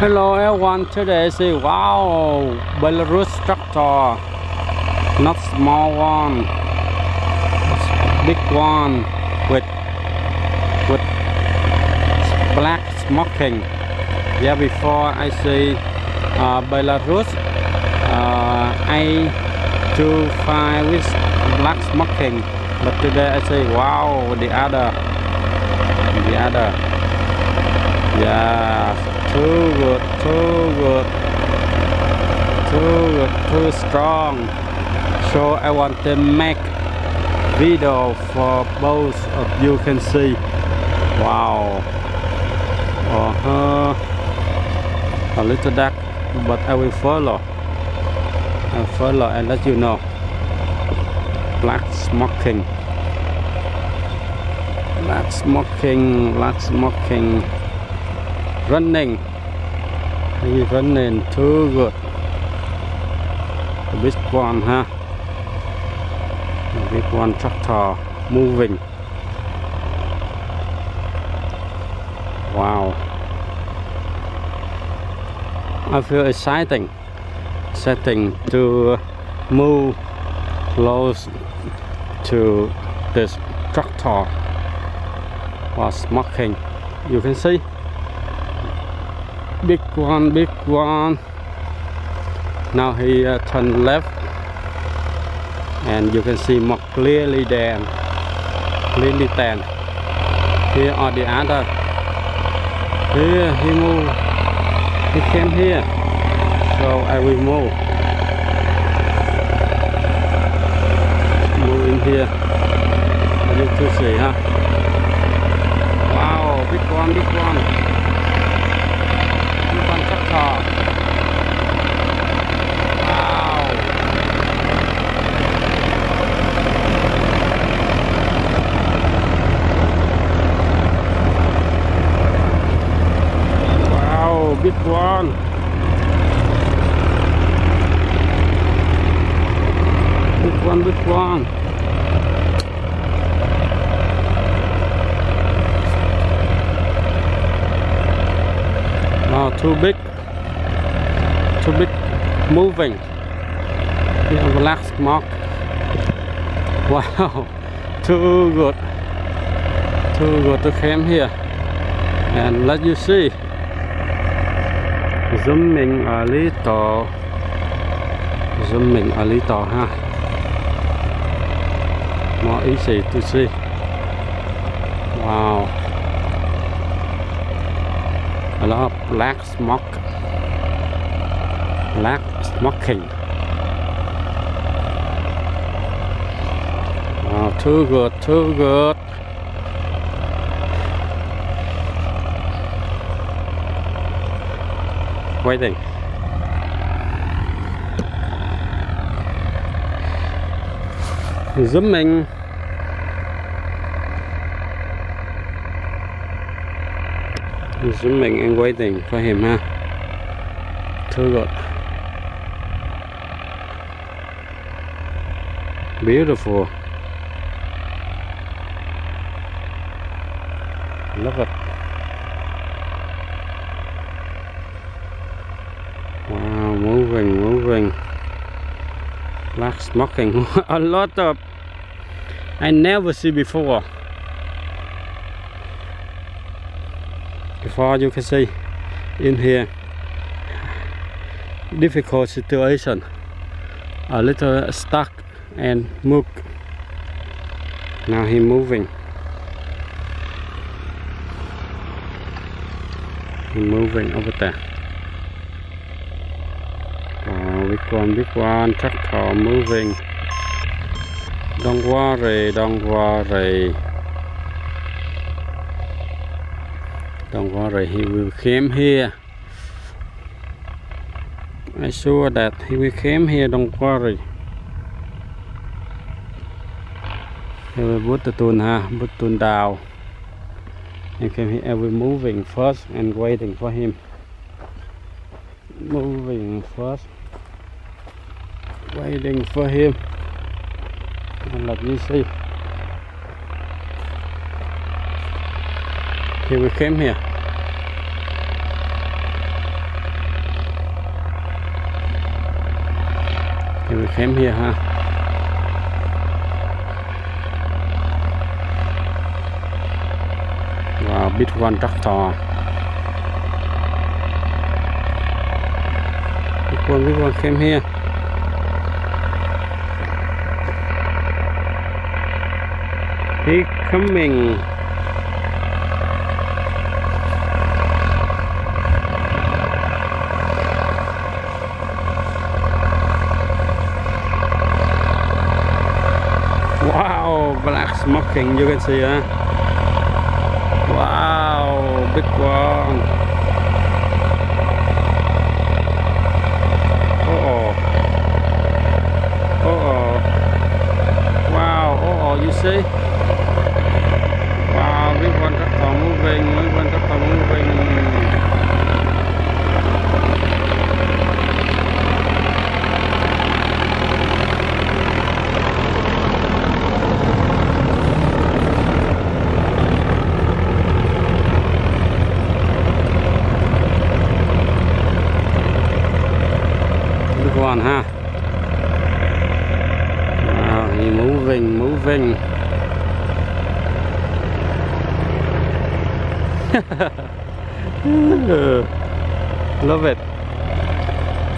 Hello everyone, today I see wow Belarus tractor not small one big one with with black smoking. Yeah before I see uh, Belarus uh, I do find with black smoking. But today I say wow the other the other yeah too good too good. Too good too strong. So I want to make video for both of you can see. Wow. Uh -huh. a little dark but I will follow. I follow and let you know. Black smoking. Black smoking black smoking running he running too good the big one huh the big one tractor moving wow. I feel exciting exciting to move close to this tractor was smoking you can see big one big one. Now he uh, turn left. And you can see more clearly than clearly than here are the other. Here he move. He came here. So I will move. Move in here. You to see huh? Wow big one big one. Wow. Wow, big one. Big one, big one. Too too big moving. We have a black smoke wow, too good. Too good to come here. And let you see. Zooming a little zooming a little huh more easy to see wow. A lot of black smoke black smoking oh, too good too good waiting zooming zooming and waiting for him huh too good beautiful. Look at wow moving moving. Black smoking. A lot of I never see before. Before you can see in here difficult situation. A little stuck and move now he moving. He moving over there. Oh, big one big one. Tractor moving. Don't worry don't worry. Don't worry he will come here. I sure that he will come here don't worry. Butatun ha, Butatun down. You can hear we moving first and waiting for him. Moving first, waiting for him. And let me see. Here we came here. Here we came here, huh? Big one tractor. Big one, big one came here. He coming. Wow, black smoking you can see huh? Wow, big one. Uh oh. Uh oh. Wow, uh oh, you see? Wow, big one tractor moving, big one tractor moving. Big one, huh? Wow, he moving, moving. Love it.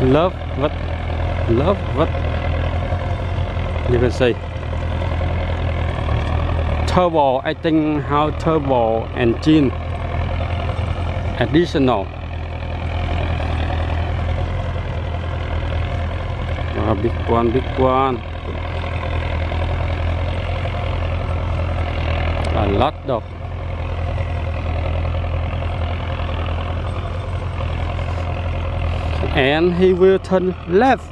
Love what? Love what? You can say turbo. I think how turbo engine additional. Wow, big one, big one. A lot of and he will turn left.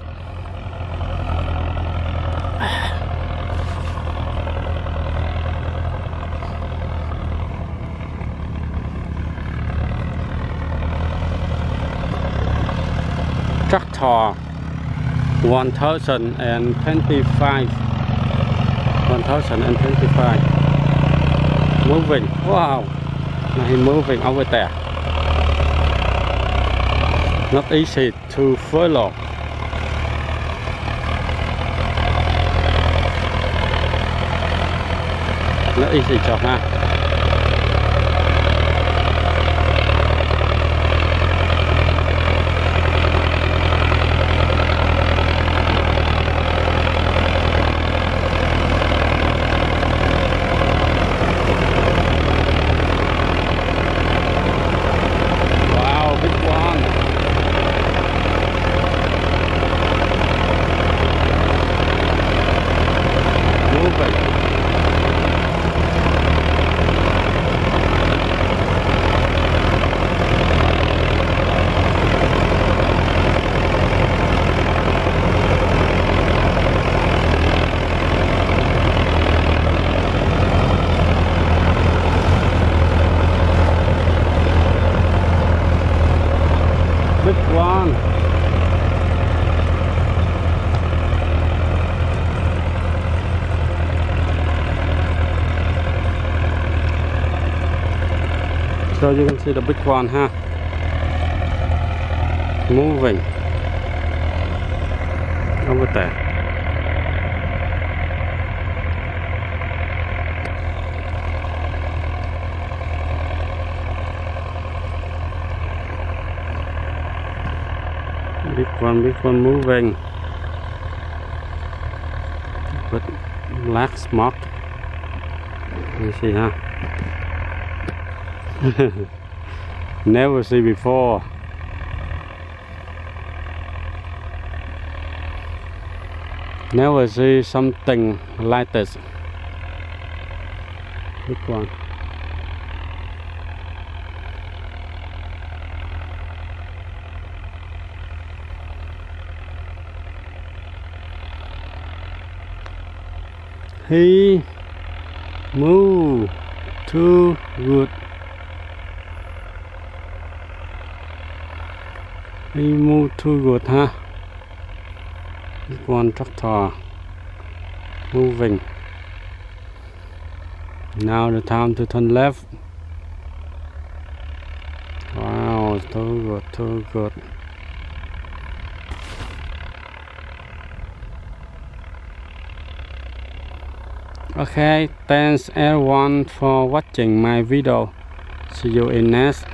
Tractor 1025 1025 moving. Wow. Now he moving over there not easy to follow. Not easy job, huh? So you can see the big one, huh? Moving over there. Big one, big one moving. But black smoke. You see, huh? Never see before. Never see something like this. Big one. He move too good. Limo too good, huh? This one tractor moving. Now the time to turn left. Wow, too good, too good. Okay, thanks everyone for watching my video. See you in next.